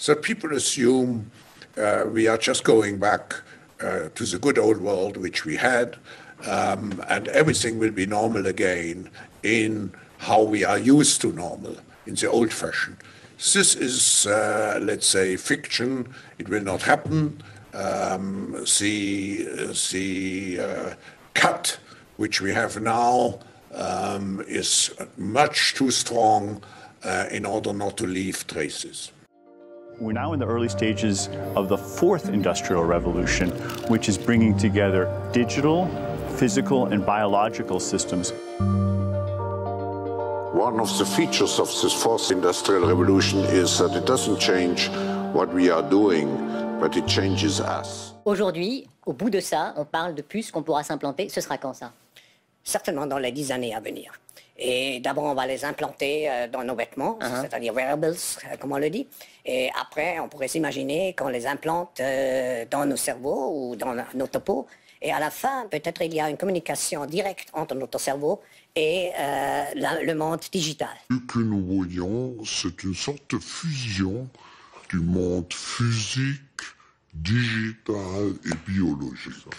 So people assume uh, we are just going back uh, to the good old world which we had, um, and everything will be normal again in how we are used to normal, in the old fashion. This is, uh, let's say, fiction. It will not happen. Um, the the uh, cut which we have now um, is much too strong uh, in order not to leave traces. We're now in the early stages of the fourth industrial revolution, which is bringing together digital, physical, and biological systems. One of the features of this fourth industrial revolution is that it doesn't change what we are doing, but it changes us. Aujourd'hui, au bout de ça, on parle de puces qu'on pourra s'implanter. Ce sera quand ça Certainement dans les dix années à venir. Et d'abord, on va les implanter euh, dans nos vêtements, uh-huh. c'est-à-dire wearables, euh, comme on le dit. Et après, on pourrait s'imaginer qu'on les implante euh, dans nos cerveaux ou dans notre peau. Et à la fin, peut-être il y a une communication directe entre notre cerveau et le monde digital. Ce que nous voyons, c'est une sorte de fusion du monde physique, digital et biologique.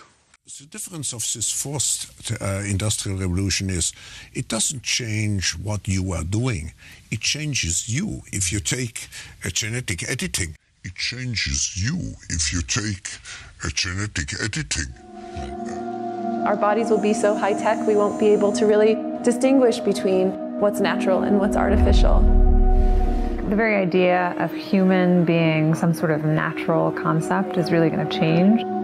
The difference of this fourth uh, industrial revolution is it doesn't change what you are doing. It changes you. If you take a genetic editing, it changes you. If you take a genetic editing. Our bodies will be so high tech, we won't be able to really distinguish between what's natural and what's artificial. The very idea of human being some sort of natural concept is really going to change.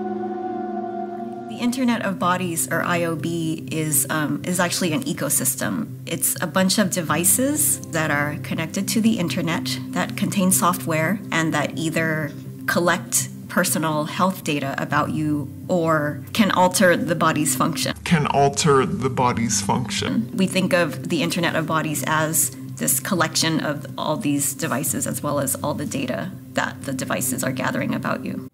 Internet of Bodies, or IOB, is, um, is actually an ecosystem. It's a bunch of devices that are connected to the internet that contain software and that either collect personal health data about you or can alter the body's function. Can alter the body's function. We think of the Internet of Bodies as this collection of all these devices as well as all the data that the devices are gathering about you.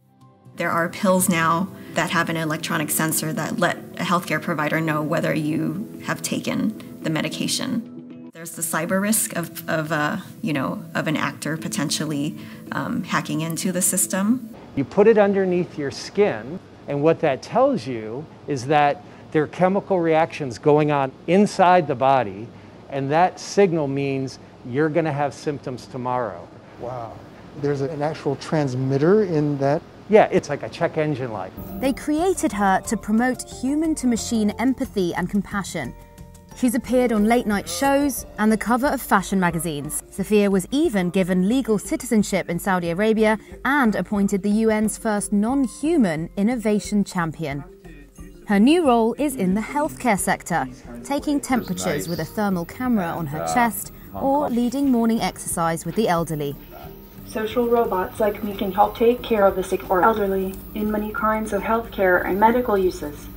There are pills now that have an electronic sensor that let a healthcare provider know whether you have taken the medication. There's the cyber risk of, of uh, you know, of an actor potentially um, hacking into the system. You put it underneath your skin, and what that tells you is that there are chemical reactions going on inside the body, and that signal means you're going to have symptoms tomorrow. Wow. There's an actual transmitter in that yeah, it's like a check engine light. They created her to promote human to machine empathy and compassion. She's appeared on late night shows and the cover of fashion magazines. Sophia was even given legal citizenship in Saudi Arabia and appointed the UN's first non human innovation champion. Her new role is in the healthcare sector, taking temperatures with a thermal camera on her chest or leading morning exercise with the elderly. Social robots like me can help take care of the sick or elderly in many kinds of healthcare and medical uses.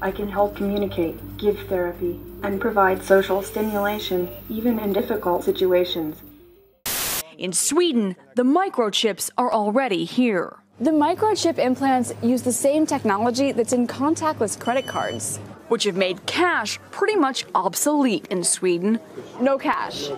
I can help communicate, give therapy, and provide social stimulation even in difficult situations. In Sweden, the microchips are already here. The microchip implants use the same technology that's in contactless credit cards, which have made cash pretty much obsolete in Sweden. No cash.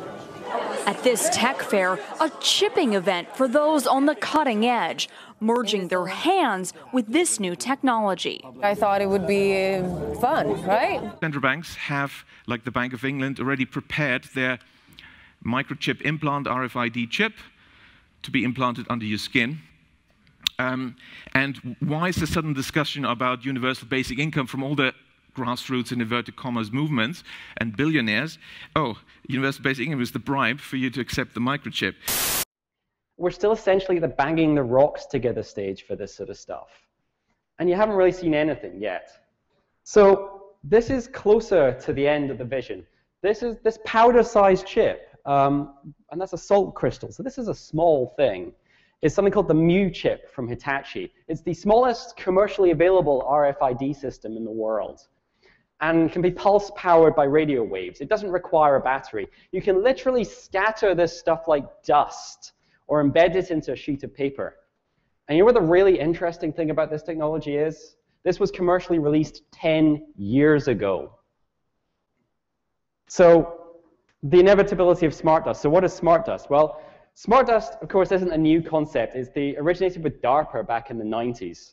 At this tech fair, a chipping event for those on the cutting edge, merging their hands with this new technology. I thought it would be fun, right? Central banks have, like the Bank of England, already prepared their microchip implant RFID chip to be implanted under your skin. Um, and why is the sudden discussion about universal basic income from all the grassroots and inverted commas movements and billionaires. Oh, universal basic income is the bribe for you to accept the microchip. We're still essentially the banging the rocks together stage for this sort of stuff. And you haven't really seen anything yet. So this is closer to the end of the vision. This is this powder-sized chip, um, and that's a salt crystal. So this is a small thing. It's something called the Mu chip from Hitachi. It's the smallest commercially available RFID system in the world and can be pulse powered by radio waves. It doesn't require a battery. You can literally scatter this stuff like dust or embed it into a sheet of paper. And you know what the really interesting thing about this technology is? This was commercially released 10 years ago. So the inevitability of smart dust. So what is smart dust? Well, Smart dust, of course, isn't a new concept. It's the originated with DARPA back in the 90s.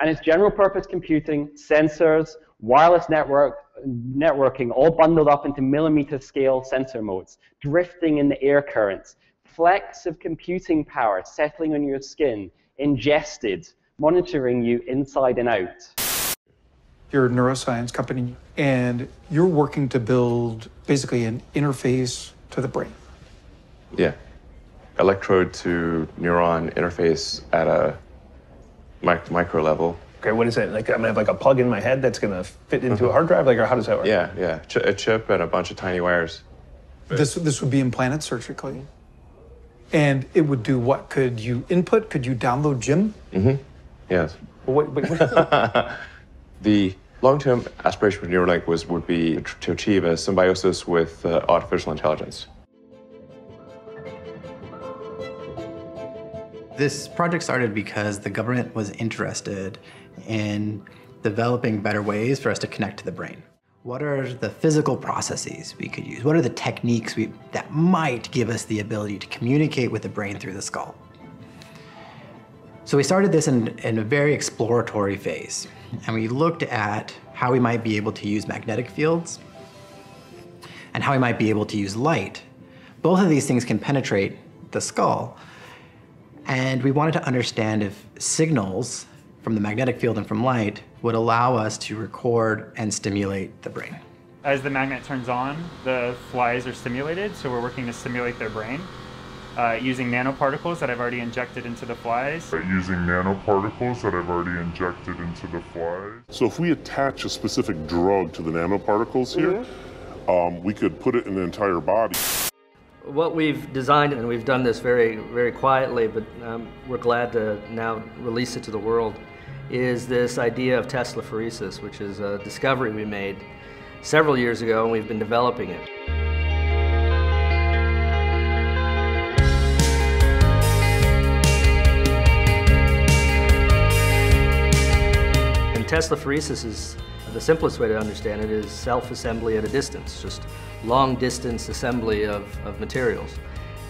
And it's general purpose computing, sensors, wireless network, networking, all bundled up into millimeter scale sensor motes, drifting in the air currents, flecks of computing power settling on your skin, ingested, monitoring you inside and out. You're a neuroscience company, and you're working to build basically an interface to the brain. Yeah. Electrode to neuron interface at a mic- micro level. Okay, what is it? Like I'm gonna have like a plug in my head that's gonna fit into a hard drive? Like, or how does that work? Yeah, yeah. Ch- a chip and a bunch of tiny wires. This this would be implanted surgically, and it would do what? Could you input? Could you download Jim? Mm-hmm. Yes. Wait, wait, wait. The long-term aspiration with Neuralink was would be to achieve a symbiosis with uh, artificial intelligence. This project started because the government was interested in developing better ways for us to connect to the brain. What are the physical processes we could use? What are the techniques we, that might give us the ability to communicate with the brain through the skull? So we started this in, in a very exploratory phase, and we looked at how we might be able to use magnetic fields and how we might be able to use light. Both of these things can penetrate the skull, and we wanted to understand if signals from the magnetic field and from light would allow us to record and stimulate the brain. As the magnet turns on, the flies are stimulated, so we're working to stimulate their brain uh, using nanoparticles that I've already injected into the flies. Using nanoparticles that I've already injected into the flies. So if we attach a specific drug to the nanoparticles here, um, we could put it in the entire body. What we've designed, and we've done this very, very quietly, but um, we're glad to now release it to the world, is this idea of Tesla Teslaphoresis, which is a discovery we made several years ago, and we've been developing it. And Tesla Teslaphoresis is the simplest way to understand it is self-assembly at a distance, just long distance assembly of, of materials.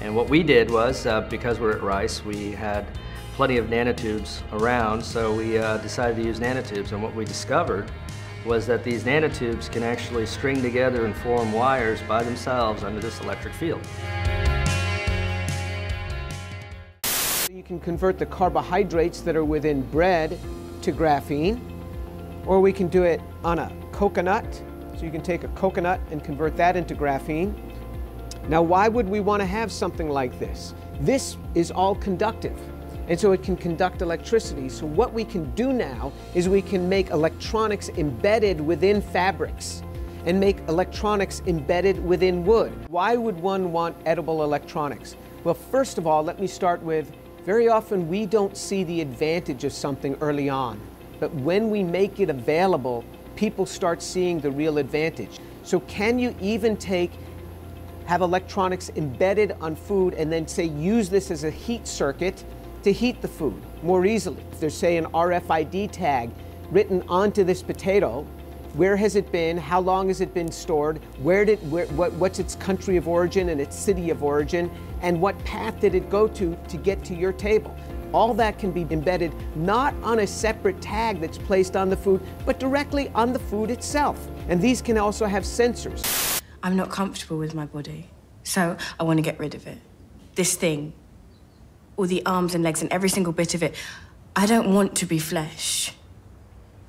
And what we did was, uh, because we're at Rice, we had plenty of nanotubes around, so we uh, decided to use nanotubes. And what we discovered was that these nanotubes can actually string together and form wires by themselves under this electric field. You can convert the carbohydrates that are within bread to graphene, or we can do it on a coconut. So you can take a coconut and convert that into graphene. Now, why would we want to have something like this? This is all conductive, and so it can conduct electricity. So what we can do now is we can make electronics embedded within fabrics and make electronics embedded within wood. Why would one want edible electronics? Well, first of all, let me start with very often we don't see the advantage of something early on, but when we make it available, people start seeing the real advantage. So can you even take have electronics embedded on food and then say use this as a heat circuit to heat the food more easily. If there's say an RFID tag written onto this potato, where has it been? How long has it been stored? Where did where, what, what's its country of origin and its city of origin? And what path did it go to to get to your table? All that can be embedded not on a separate tag that's placed on the food, but directly on the food itself. And these can also have sensors. I'm not comfortable with my body, so I want to get rid of it. This thing, all the arms and legs and every single bit of it, I don't want to be flesh.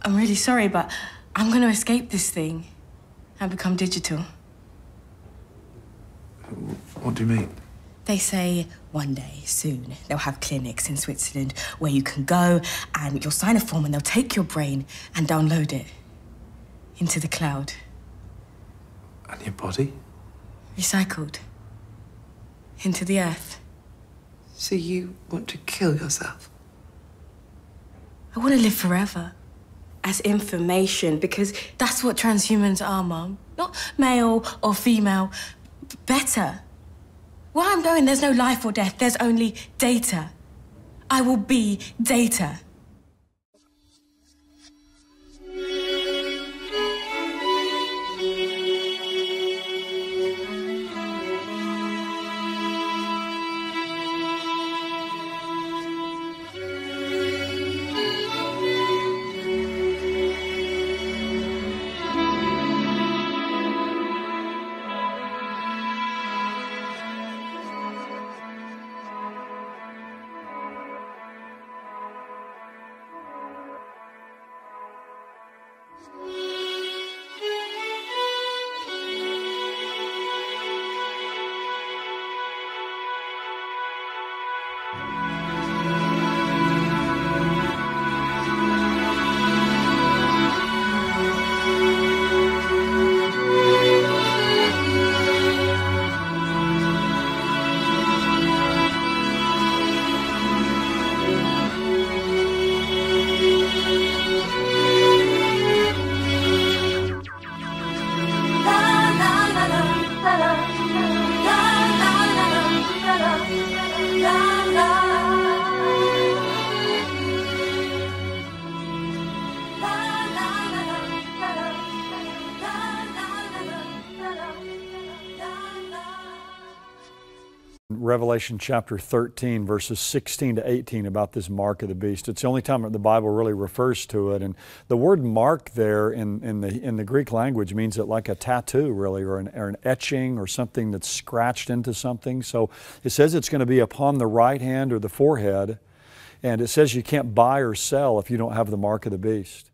I'm really sorry, but I'm going to escape this thing and become digital. What do you mean? They say one day, soon, they'll have clinics in Switzerland where you can go and you'll sign a form and they'll take your brain and download it into the cloud. And your body? Recycled into the earth. So you want to kill yourself? I want to live forever as information because that's what transhumans are, Mum. Not male or female, better. Where I'm going, there's no life or death, there's only data. I will be data. Revelation chapter 13, verses 16 to 18, about this mark of the beast. It's the only time the Bible really refers to it. And the word mark there in, in, the, in the Greek language means it like a tattoo, really, or an, or an etching or something that's scratched into something. So it says it's going to be upon the right hand or the forehead. And it says you can't buy or sell if you don't have the mark of the beast.